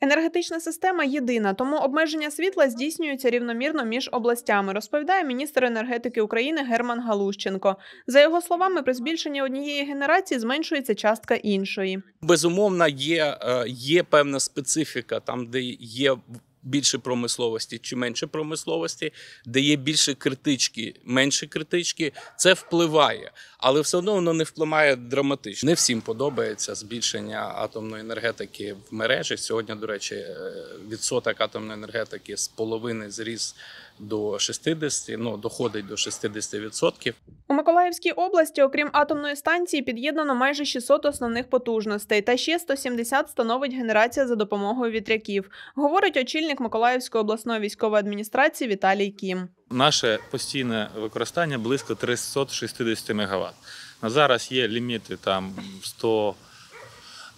Енергетична система єдина, тому обмеження світла здійснюються рівномірно між областями, розповідає міністр енергетики України Герман Галущенко. За його словами, при збільшенні однієї генерації зменшується частка іншої. Безумовно, є, е, є певна специфіка там, де є більше промисловості чи менше промисловості, де є більше критички, менше критички. Це впливає, але все одно воно не впливає драматично. Не всім подобається збільшення атомної енергетики в мережі. Сьогодні, до речі, е, відсоток атомної енергетики з половини зріс до 60, ну доходить до 60%. У Миколаївській області, окрім атомної станції, під'єднано майже 600 основних потужностей, та ще 170 становить генерація за допомогою вітряків, говорить очільник Миколаївської обласної військової адміністрації Віталій Кім. Наше постійне використання близько 360 МВт. На зараз є ліміти там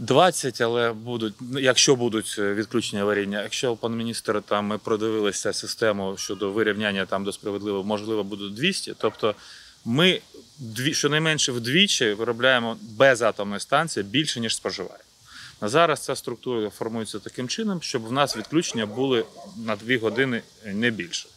120, але будуть, ну, якщо будуть відключення аварійні. Якщо пан міністр там ми продивилися систему щодо вирівняння там до справедливого, можливо, будуть 200. Тобто ми дві щонайменше вдвічі виробляємо без атомної станції більше ніж споживаємо. На зараз ця структура формується таким чином, щоб в нас відключення були на 2 години не більше.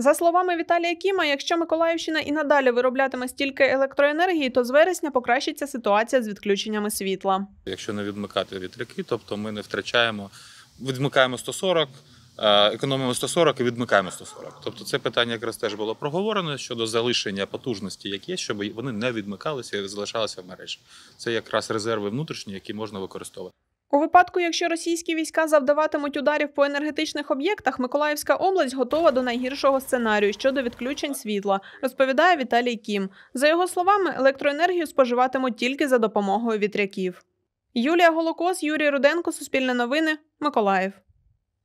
За словами Віталія Кіма, якщо Миколаївщина і надалі вироблятиме стільки електроенергії, то з вересня покращиться ситуація з відключеннями світла. Якщо не відмикати вітряки, тобто ми не втрачаємо, відмикаємо 140, е, економимо 140 і відмикаємо 140. Тобто це питання якраз теж було проговорено щодо залишення потужності, як є, щоб вони не відмикалися і залишалися в мережі. Це якраз резерви внутрішні, які можна використовувати. У випадку, якщо російські війська завдаватимуть ударів по енергетичних об'єктах, Миколаївська область готова до найгіршого сценарію щодо відключень світла, розповідає Віталій Кім. За його словами, електроенергію споживатимуть тільки за допомогою вітряків. Юлія Голокос, Юрій Руденко, Суспільне новини, Миколаїв.